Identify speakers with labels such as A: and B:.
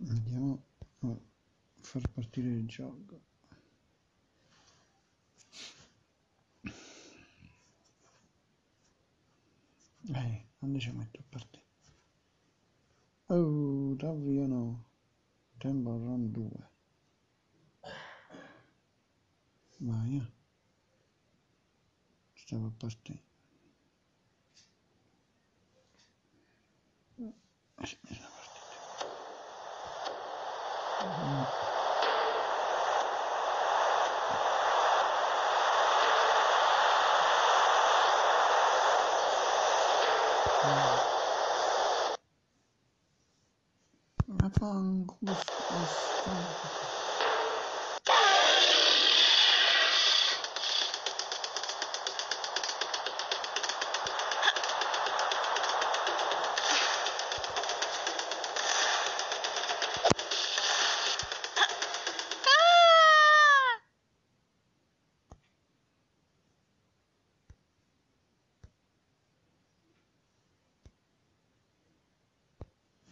A: Andiamo a far partire il gioco. Eh, quando ci metto a partire? Oh, davvero no. Tempo run 2. Vai, eh. Stiamo a partire. 那放故事，我。